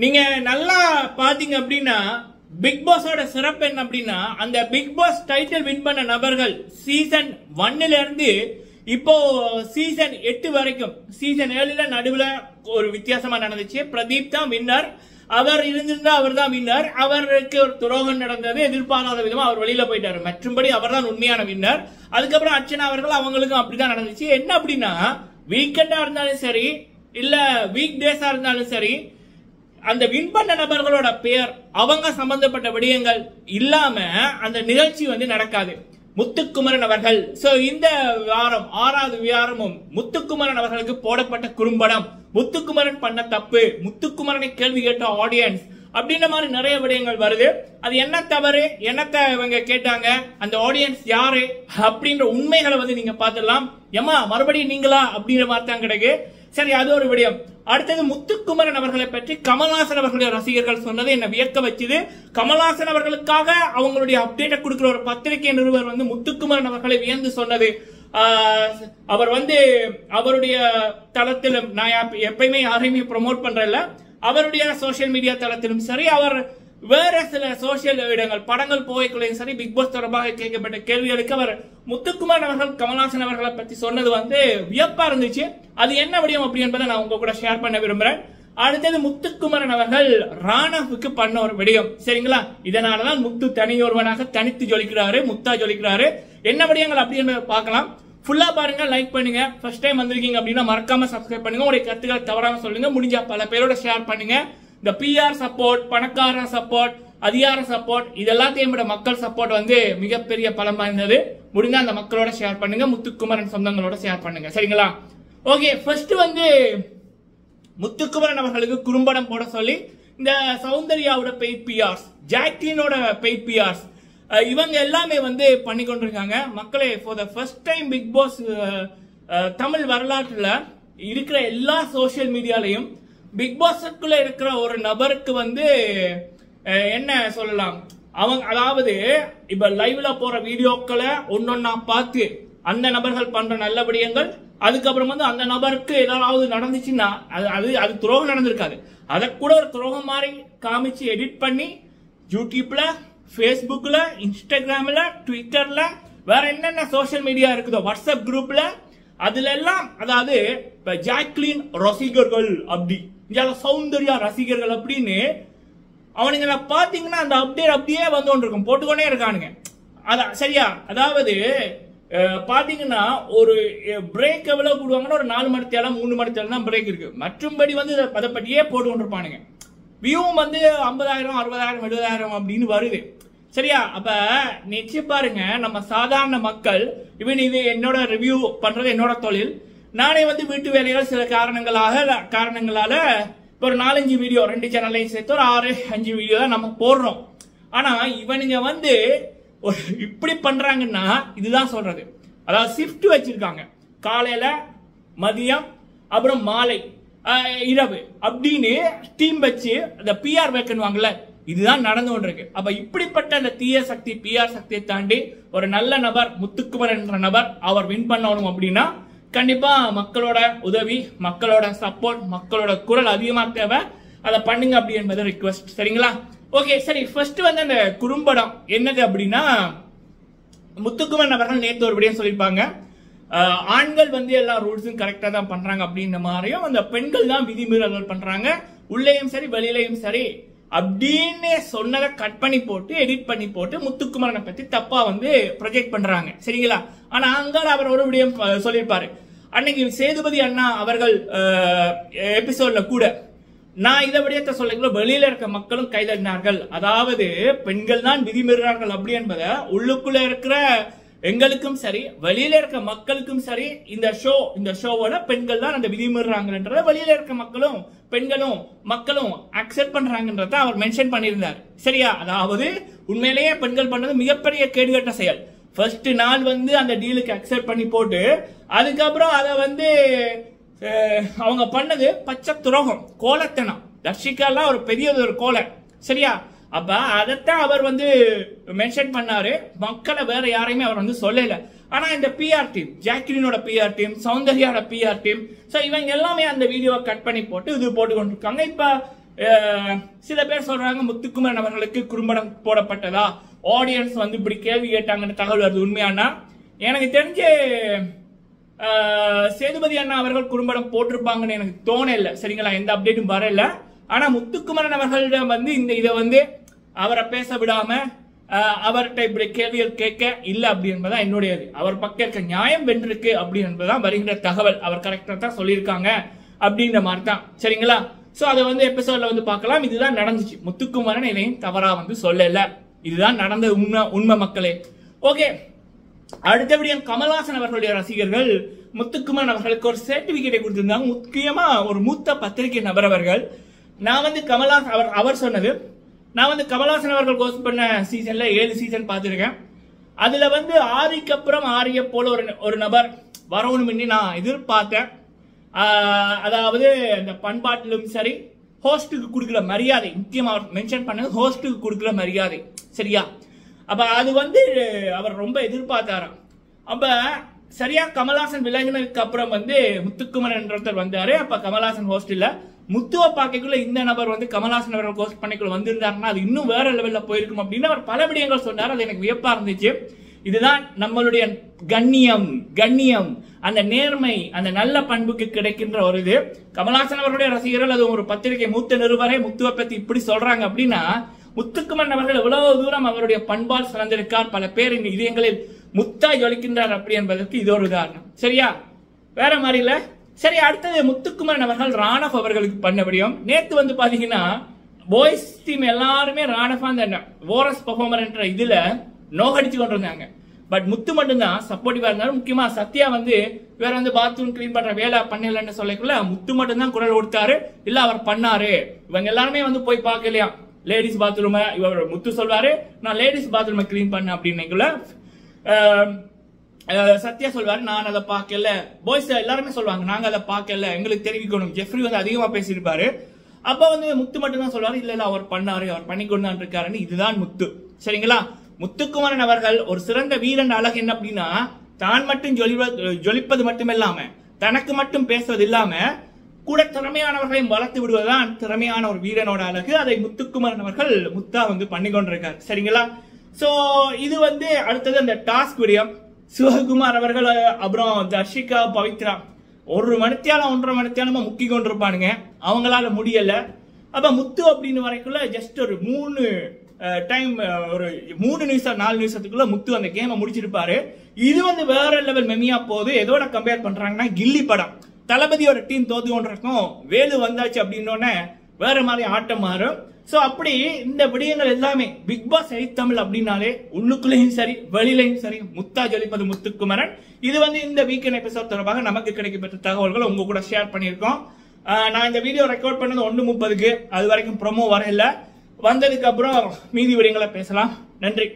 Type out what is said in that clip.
நீங்க நல்லா பாத்தீங்க அப்படின்னா பிக் பாஸோட சிறப்பு என்ன அப்படின்னா அந்த பிக் பாஸ் டைட்டில் வின் பண்ண நபர்கள் சீசன் ஒன்னுல இருந்து இப்போ சீசன் எட்டு வரைக்கும் சீசன் ஏழுல நடுவுல ஒரு வித்தியாசமா நடந்துச்சு. பிரதீப் தான் வின்னர் அவர் இருந்திருந்தா அவர் தான் வின்னர் அவருக்கு ஒரு துரோகம் நடந்தது எதிர்பாராத விதமா அவர் வெளியில போயிட்டாரு. மற்றும்படி அவர் தான் உண்மையான வின்னர் அதுக்கப்புறம் அர்ச்சனா அவர்கள் அவங்களுக்கும் அப்படிதான் நடந்துச்சு. என்ன அப்படின்னா வீக்கெண்டா இருந்தாலும் சரி இல்ல வீக் டேஸா இருந்தாலும் சரி அந்த வின் பண்ண நபர்களோட பெயர் அவங்க சம்பந்தப்பட்ட விடயங்கள் இல்லாம அந்த நிகழ்ச்சி வந்து நடக்காது. முத்துக்குமரன் அவர்கள் சோ இந்த வாரம் ஆறாவது வியாரமும் முத்துக்குமரன் அவர்களுக்கு போடப்பட்ட குறும்படம். முத்துக்குமரன் பண்ண தப்பு முத்துக்குமரனை கேள்வி கேட்ட ஆடியன்ஸ் அப்படின்ற மாதிரி நிறைய விடயங்கள் வருது. அது என்ன தவறு? என்னத்த இவங்க கேட்டாங்க? அந்த ஆடியன்ஸ் யாரு? அப்படின்ற உண்மைகளை வந்து நீங்க பார்த்துடலாம். ஏமா மறுபடியும் நீங்களா? அப்படின்ற மாதிரி தான் கிடைக்கு. சரி அது ஒரு விடயம். அடுத்தது முத்துக்குமரன் அவர்களை பற்றி கமல்ஹாசன் அவர்களுடைய ரசிகர்கள் சொன்னது என்ன வியக்க வச்சுது. கமல்ஹாசன் அவர்களுக்காக அவங்களுடைய அப்டேட்டை கொடுக்கிற ஒரு பத்திரிகை நிருபர் வந்து முத்துக்குமரன் அவர்களை வியந்து சொன்னது. அவர் வந்து அவருடைய தளத்திலும் நான் எப்பயுமே யாரையுமே ப்ரொமோட் பண்றேன்ல அவருடைய சோஷியல் மீடியா தளத்திலும் சரி அவர் வேற சில சோசியல் இடங்கள் படங்கள் போய்க்குள்ளையும் சரி பிக் பாஸ் தொடர்பாக கேட்கப்பட்ட கேள்விகளுக்கு அவர் முத்துக்குமார் அவர்கள் கமல்ஹாசன் அவர்களை பத்தி சொன்னது வந்து வியப்பா இருந்துச்சு. அது என்ன விடியம் அப்படி என்பதை நான் உங்க கூட ஷேர் பண்ண விரும்புறேன். அடுத்தது முத்துக்குமரன் அவர்கள் ராணாவுக்கு பண்ண ஒரு விடயம் சரிங்களா? இதனாலதான் முத்து தனியொருவனாக தனித்து ஜொலிக்கிறாரு முத்தா ஜொலிக்கிறாரு. என்ன விடயங்கள் அப்படின்னு பார்க்கலாம். ஃபுல்லா பாருங்க லைக் பண்ணுங்க. ஃபர்ஸ்ட் டைம் வந்திருக்கீங்க அப்படின்னா மறக்காம சப்ஸ்கிரைப் பண்ணுங்க. உங்களுடைய கருத்துக்களை தவறாம சொல்லுங்க. முடிஞ்சா பல பேரோட ஷேர் பண்ணுங்க. இந்த பிஆர் சப்போர்ட் பணக்கார சப்போர்ட் அதிகார சப்போர்ட் இது எல்லாத்தையும் விட மக்கள் சப்போர்ட் வந்து மிகப்பெரிய பலம் வாய்ந்தது. முடிஞ்சா அந்த மக்களோட ஷேர் பண்ணுங்க முத்துக்குமரன் சொந்தங்களோட ஷேர் பண்ணுங்க. சரிங்களா? ஓகே ஃபர்ஸ்ட் வந்து முத்துக்குமரன் அவர்களுக்கு குறும்படம் போட சொல்லி இந்த சௌந்தர்யாவோட பெய்ட் பிஆர்ஸ் ஜாக்லினோட பெய்ட் பிஆர்ஸ் இவங்க எல்லாமே வந்து பண்ணி கொண்டிருக்காங்க. மக்களே for the first time Bigg Boss Tamil வரலாற்றுல இருக்கிற எல்லா சோஷியல் மீடியாலையும் பிக் பாஸுக்குள்ள இருக்கிற ஒரு நபருக்கு வந்து என்ன சொல்லலாம்? அவங்க அதாவது இப்ப லைவ்ல போற வீடியோக்களை ஒன்னொன்னா பார்த்து அந்த நபர்கள் பண்ற நல்ல விடயங்கள் அதுக்கப்புறம் வந்து அந்த நபருக்கு ஏதாவது நடந்துச்சுன்னா அது அது அது துரோகம் நடந்திருக்காது. அதை கூட ஒரு துரோகம் மாதிரி காமிச்சு எடிட் பண்ணி யூடியூப்ல ஃபேஸ்புக்ல இன்ஸ்டாகிராம்ல ட்விட்டர்ல வேற என்னென்ன சோஷியல் மீடியா இருக்குதோ வாட்ஸ்அப் குரூப்ல அதுல எல்லாம் அதாவது இப்ப ஜாக்லின் ரசிகர்கள் அப்படி. இங்க சௌந்தர்யா ரசிகர்கள் அப்படின்னு அவனுங்களை பாத்தீங்கன்னா அந்த அப்டேட் அப்படியே வந்து ஒன்று இருக்கும் போட்டுக்கொண்டே இருக்கானுங்க. அதான் சரியா? அதாவது பார்த்தீங்கன்னா பாத்தீங்கன்னா ஒரு பிரேக் எவ்வளவு போடுவாங்கன்னா ஒரு நாலு மணி தேலம் மூணு மணி தேலம் தான் பிரேக் இருக்கு. மற்றும்படி வந்து இதை- அதை பற்றியே போட்டு கொண்டிருப்பானுங்க. வியூவும் வந்து ஐம்பதாயிரம் அறுபதாயிரம் எழுபதாயிரம் அப்படின்னு வருது. சரியா? அப்ப நிச்சயம் பாருங்க நம்ம சாதாரண மக்கள் இவன் இது என்னோட ரிவ்யூ பண்றது என்னோட தொழில் நானே வந்து வீட்டு வேலைகள் சில காரணங்களாக காரணங்களால ஒரு நாலஞ்சு வீடியோ ரெண்டு சேனல்லையும் சேர்த்து ஒரு ஆறு அஞ்சு வீடியோ தான் நம்ம போடுறோம். ஆனா இவனுங்க வந்து ஒரு இப்படி பண்றாங்கன்னா இதுதான் சொல்றது. அதாவது ஷிஃப்ட் வச்சிருக்காங்க. காலையில மதியம் அப்புறம் மாலை இரவு அப்படின்னு டீம் வச்சு அந்த பிஆர் வைக்கணுவாங்கல்ல இதுதான் நடந்து கொண்டிருக்கு. அப்ப இப்படிப்பட்ட அந்த தீய சக்தி பிஆர் சக்தியை தாண்டி ஒரு நல்ல நபர் முத்துக்குமர் என்ற நபர் அவர் வின் பண்ணணும் அப்படின்னா கண்டிப்பா மக்களோட உதவி மக்களோட சப்போர்ட் மக்களோட குரல் அதிகமா தேவை. அதை பண்ணுங்க அப்படி என்பது ரிக்வஸ்ட் சரிங்களா? ஓகே சரி ஃபர்ஸ்ட் வந்து அந்த குறும்படம். என்னது அப்படின்னா முத்துக்குமன் அவர்கள் நேற்று ஒரு விடையும் சொல்லியிருப்பாங்க. ஆண்கள் வந்து எல்லா ரூல்ஸும் கரெக்டாக தான் பண்றாங்க அப்படின்ற மாதிரியும் அந்த பெண்கள் தான் விதிமீறல்கள் பண்றாங்க. உள்ளேயும் சரி வெளியிலையும் சரி அப்படின்னு சொன்னதை கட் பண்ணி போட்டு எடிட் பண்ணி போட்டு முத்துக்குமரனை பத்தி தப்பா வந்து ப்ரொஜெக்ட் பண்றாங்க. சரிங்களா? ஆனா அங்கால அவர் ஒரு விடயம் சொல்லியிருப்பாரு. அன்னைக்கு சேதுபதி அண்ணா அவர்கள் எபிசோட்ல கூட நான் இதை விடயத்தை சொல்லக்குள்ள வெளியில இருக்க மக்களும் கைதட்டினார்கள். அதாவது பெண்கள் தான் விதிமீறினார்கள் அப்படி என்பதை உள்ளுக்குள்ள இருக்கிற எங்களுக்கும் சரி வெளியில இருக்க மக்களுக்கும் சரி இந்த ஷோ இந்த ஷோவோட பெண்கள் தான் அந்த விதிமீறாங்கன்றத வெளியில இருக்க மக்களும் பெண்களும் மக்களும் அக்செப்ட் பண்றாங்கன்றத அவர் மென்ஷன் பண்ணியிருந்தார். சரியா? அதாவது உண்மையிலேயே பெண்கள் பண்ணது மிகப்பெரிய கேடுகட்ட செயல். ஃபர்ஸ்ட் நாள் வந்து அந்த டீலுக்கு அக்செப்ட் பண்ணி போட்டு அதுக்கப்புறம் அதை வந்து அவங்க பண்ணது பச்சை துரோகம் கோலத்தனம். தர்ஷிகாலாம் ஒரு பெரிய ஒரு கோலை. சரியா? அப்ப அதைத்தான் அவர் வந்து மென்ஷன் பண்ணாரு. மக்களை வேற யாரையுமே அவர் வந்து சொல்லல. ஆனா இந்த பிஆர் டீம் ஜாக்லினோட பிஆர் டீம் சௌந்தர்யாவோட பிஆர் டீம் சோ இவங்க எல்லாமே அந்த வீடியோவை கட் பண்ணி போட்டு இது போட்டு கொண்டிருக்காங்க. இப்ப சில பேர் சொல்றாங்க முத்துக்குமரன் அவர்களுக்கு குறும்படம் போடப்பட்டதா? ஆடியன்ஸ் வந்து இப்படி கேள்வி கேட்டாங்கன்னு தகவல் வருது உண்மையானா? எனக்கு தெரிஞ்சு சேதுபதி அண்ணா அவர்கள் குறும்படம் போட்டிருப்பாங்கன்னு எனக்கு தோணல. சரிங்களா? எந்த அப்டேட்டும் வரல. ஆனா முத்துக்குமரன் அவர்களிடம் வந்து இந்த இதை வந்து அவரை பேச விடாம அவர்கிட்ட இப்படி கேள்விகள் கேட்க இல்ல அப்படி என்பதுதான் என்னுடைய அவர் பக்கம் இருக்க நியாயம் வென்றிருக்கு அப்படி என்பதுதான் வருகின்ற தகவல். அவர் கரெக்டா தான் சொல்லியிருக்காங்க அப்படின்ற மாதிரி தான் சரிங்களா? சோ அதை வந்து எபிசோட்ல வந்து பார்க்கலாம். இதுதான் நடந்துச்சு. முத்துக்குமரன் இதையும் தவறா வந்து சொல்லல. இதுதான் நடந்த உண்மை உண்மை மக்களே. ஓகே அடுத்தபடியாக கமல்ஹாசன் அவர்களுடைய ரசிகர்கள் முத்துக்குமரன் அவர்களுக்கு ஒரு சர்டிபிகேட்டை கொடுத்திருந்தாங்க. முக்கியமா ஒரு மூத்த பத்திரிகை நபர் அவர்கள். நான் வந்து கமல்ஹாசன் அவர் அவர் சொன்னது நான் வந்து கமல்ஹாசன் அவர்கள் கோஸ்ட் பண்ண சீசன்ல ஏழு சீசன் பார்த்துருக்கேன். அதுல வந்து ஆரிக்கு அப்புறம் ஆரிய போல ஒரு ஒரு நபர் வரணும்னு நான் எதிர்பார்த்தேன். அதாவது அந்த பண்பாட்டிலும் சரி ஹோஸ்ட்டுக்கு கொடுக்குற மரியாதை. முக்கியமாக அவர் மென்ஷன் பண்ணது ஹோஸ்ட்டுக்கு கொடுக்குற மரியாதை. சரியா? அப்போ அது வந்து அவர் ரொம்ப எதிர்பார்த்தாராம். அப்போ சரியா கமல்ஹாசன் விலகினதுக்கு அப்புறம் வந்து முத்துக்குமரன் என்றொருத்தர் வந்தார். அப்போ கமல்ஹாசன் ஹோஸ்டலில் முத்துவ பாக்கைக்குள்ள இந்த நபர் வந்து கமல்ஹாசன் அவர்கள் கோஸ்ட் பண்ணிக்குள்ள வந்திருந்தாருன்னா அது இன்னும் வேற லெவல்ல போயிருக்கும் அப்படின்னு அவர் பல விடயங்கள் சொன்னார். அது எனக்கு வியப்பா இருந்துச்சு. இதுதான் நம்மளுடைய கண்ணியம் கண்ணியம். அந்த நேர்மை அந்த நல்ல பண்புக்கு கிடைக்கின்ற ஒரு இது. கமல்ஹாசன் அவருடைய ரசிகர்கள் அது ஒரு பத்திரிகை மூத்த நிருபரே முத்துவை பத்தி இப்படி சொல்றாங்க அப்படின்னா முத்துக்குமன் அவர்கள் எவ்வளவு தூரம் அவருடைய பண்பால் சிறந்திருக்கார். பல பேர் இதயங்களில் முத்தாய் ஜொலிக்கின்றார் அப்படி என்பதற்கு இது ஒரு உதாரணம். சரியா? வேற மாதிரி இல்லை? சரி அடுத்தது முத்துக்குமரன் அவர்கள் ராணவ் அவர்களுக்கு பண்ணபடியும் நேத்து வந்து பாத்தீங்கன்னா பாய்ஸ் டீம் எல்லாருமே ராணப் அந்த ஓரஸ் பர்ஃபார்மர்ன்ற இதுல நோகடிச்சு கொண்டு இருந்தாங்க பட் முத்து மட்டும்தான் சப்போர்ட்டிவா இருந்தாலும் முக்கியமா சத்யா வந்து வேற வந்து பாத்ரூம் கிளீன் பண்ற வேலை பண்ணலன்னு சொல்லக்குள்ள முத்து மட்டும்தான் குரல் கொடுத்தாரு. இல்ல அவர் பண்ணாரு. இவங்க எல்லாருமே வந்து போய் பார்க்கலையா? லேடிஸ் பாத்ரூம் இவர் முத்து சொல்வாரு நான் லேடிஸ் பாத்ரூமை கிளீன் பண்ண அப்படின்னுக்குள்ள சத்யா சொல்வாரு நான் அதை பார்க்கல. பாய்ஸ் எல்லாருமே சொல்லுவாங்க நாங்க அதை பார்க்கல. எங்களுக்கு தெரிவிக்கணும். ஜெஃப்ரி வந்து அதிகமா பேசியிருப்பாரு. அப்ப வந்து முத்து மட்டும் தான் சொல்வாரு இல்ல இல்ல அவர் பண்ணாரு அவர் பண்ணி கொண்டு இருக்காருன்னு இதுதான் முத்து. சரிங்களா? முத்துக்குமரன் அவர்கள் ஒரு சிறந்த வீரன் அழகு என்ன அப்படின்னா தான் மட்டும் ஜொலிவ- ஜொலிப்பது மட்டுமில்லாம தனக்கு மட்டும் பேசுவது இல்லாம கூட திறமையானவர்களையும் வளர்த்து விடுவதுதான் திறமையான ஒரு வீரனோட அழகு. அதை முத்துக்குமரன் அவர்கள் முத்தா வந்து பண்ணி கொண்டிருக்காரு சரிங்களா? சோ இது வந்து அடுத்தது அந்த டாஸ்க் விடியம். சிவகுமார் அவர்கள் அப்புறம் தர்ஷிகா பவித்ரா. ஒரு மணித்தியாலம் ஒன்றரை மணித்தியாலமா முக்கி கொண்டிருப்பானுங்க. அவங்களால முடியல. அப்ப முத்து அப்படின்னு வரைக்குள்ள ஜஸ்ட் ஒரு மூணு டைம் ஒரு மூணு நிமிஷம் நாலு நிமிஷத்துக்குள்ள முத்து அந்த கேமை முடிச்சிருப்பாரு. இது வந்து வேற லெவல் மெமியா போகுது. எதோட கம்பேர் பண்றாங்கன்னா கில்லி படம். தளபதியோட டீம் தோத்து கொண்டிருக்கும். வேலு வந்தாச்சு அப்படின்னோடனே வேற மாதிரி ஆட்டம் மாறும். சோ அப்படி இந்த விடயங்கள் எல்லாமே பிக் பாஸ் தமிழ் அப்படின்னாலே உள்ளுக்குள்ளேயும் சரி வெளியிலையும் சரி முத்தா ஜொலிப்பது முத்துக்குமரன். இது வந்து இந்த வீக்கெண்ட் எபிசோட் தொடர்பாக நமக்கு கிடைக்கப்பட்ட தகவல்களை உங்க கூட ஷேர் பண்ணியிருக்கோம். நான் இந்த வீடியோ ரெக்கார்ட் பண்ணது ஒன்று முப்பதுக்கு அது வரைக்கும் ப்ரொமோ வரல. வந்ததுக்கு அப்புறம் மீதி விடயங்களை பேசலாம். நன்றி.